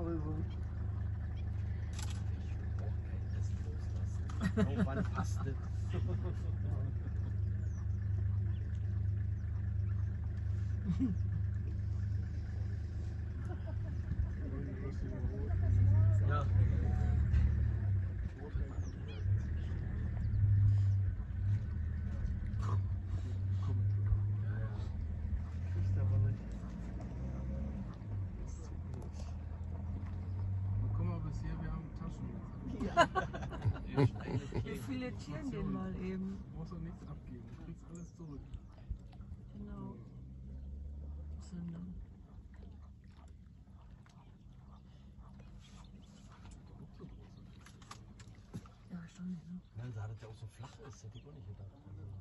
Horizont. Irgendwann passt das. Ja. Kriegst du aber nicht. Guck mal bis hier, wir haben Wir filetieren den mal eben. Du brauchst auch nichts abgeben, du kriegst alles zurück. Genau. Zünden. Ja, schon. Ne? Nein, da hat es ja auch so flach ist, hätte ich auch nicht gedacht. Das